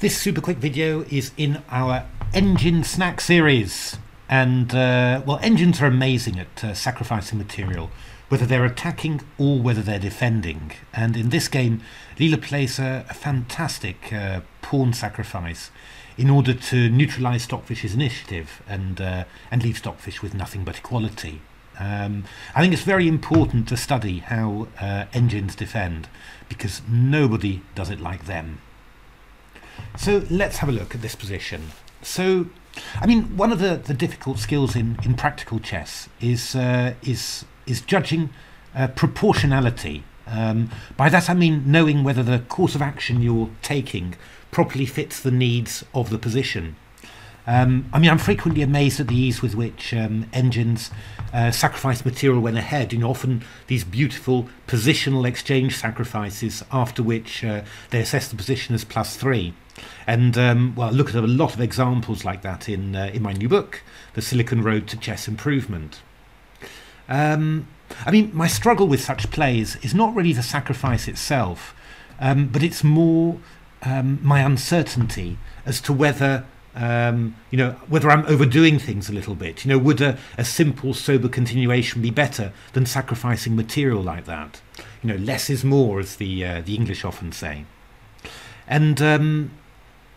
This super quick video is in our engine snack series. And, uh, well, engines are amazing at uh, sacrificing material, whether they're attacking or whether they're defending. And in this game, Leela plays a, a fantastic uh, pawn sacrifice in order to neutralize Stockfish's initiative and, uh, and leave Stockfish with nothing but equality. Um, I think it's very important to study how uh, engines defend because nobody does it like them. So let's have a look at this position. So, I mean, one of the, the difficult skills in, in practical chess is uh, is is judging uh, proportionality. Um, by that I mean knowing whether the course of action you're taking properly fits the needs of the position. Um, I mean, I'm frequently amazed at the ease with which um, engines uh, sacrifice material when ahead. You know, often these beautiful positional exchange sacrifices after which uh, they assess the position as plus three. And um, well, I look at a lot of examples like that in uh, in my new book, The Silicon Road to Chess Improvement. Um, I mean, my struggle with such plays is not really the sacrifice itself, um, but it's more um, my uncertainty as to whether um, you know whether I'm overdoing things a little bit. You know, would a, a simple, sober continuation be better than sacrificing material like that? You know, less is more, as the uh, the English often say. And um,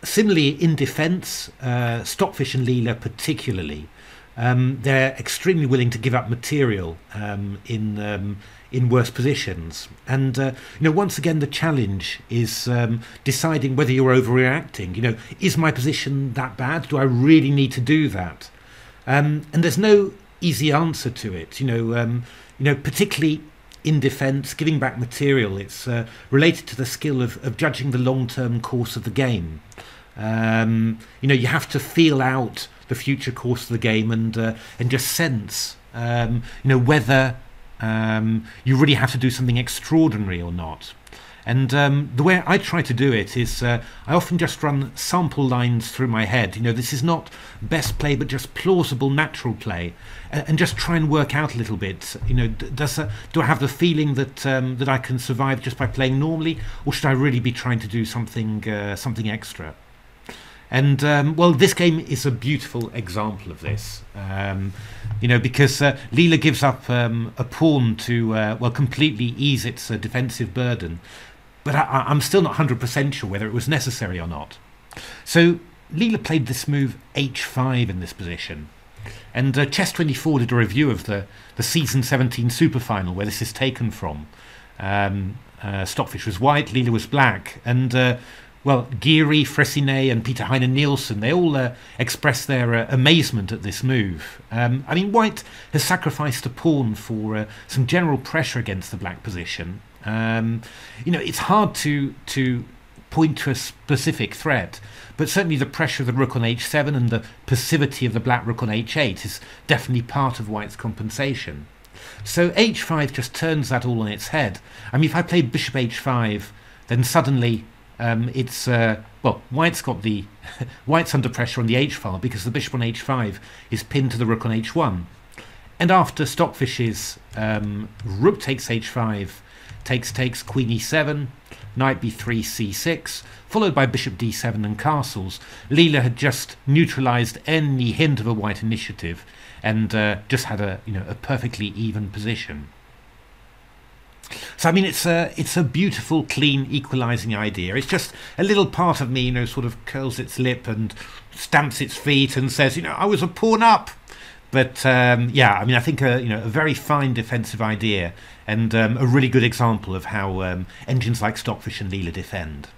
similarly, in defence, uh, Stockfish and Leela particularly, um, they're extremely willing to give up material um, in um, in worse positions. And uh, you know, once again, the challenge is um, deciding whether you're overreacting. You know, is my position that bad? Do I really need to do that? Um, and there's no easy answer to it. You know, um, you know, particularly in defence, giving back material. It's uh, related to the skill of, of judging the long-term course of the game. You know, you have to feel out the future course of the game and uh, and just sense, um, you know, whether um, you really have to do something extraordinary or not. And um, the way I try to do it is uh, I often just run sample lines through my head. You know, this is not best play, but just plausible natural play, and, and just try and work out a little bit. You know, does uh, do I have the feeling that um, that I can survive just by playing normally, or should I really be trying to do something uh, something extra? And um, well, this game is a beautiful example of this. Um, you know, because uh, Leela gives up um, a pawn to uh, well completely ease its uh, defensive burden, but I, am still not 100% sure whether it was necessary or not. So Leela played this move h5 in this position. And uh, Chess24 did a review of the, the season 17 super final where this is taken from. Um, uh, Stockfish was white, Leela was black, and uh, well, Giri, Fressinet, and Peter Heine Nielsen, they all uh, express their uh, amazement at this move. Um, I mean, White has sacrificed a pawn for uh, some general pressure against the black position. Um, you know, it's hard to to point to a specific threat, but certainly the pressure of the rook on h7 and the passivity of the black rook on h8 is definitely part of White's compensation. So h5 just turns that all on its head. I mean, if I play bishop h5, then suddenly um, it's uh, well, White's got the White's under pressure on the h file because the bishop on h5 is pinned to the rook on h1, and after Stockfish's um, rook takes h5, takes takes queen e7, knight b3 c6, followed by bishop d7 and castles. Leela had just neutralised any hint of a white initiative, and uh, just had a you know a perfectly even position. So I mean, it's a it's a beautiful, clean, equalising idea. It's just a little part of me, you know, sort of curls its lip and stamps its feet and says, you know, I was a pawn up. But um, yeah, I mean, I think a you know a very fine defensive idea and um, a really good example of how um, engines like Stockfish and Leela defend.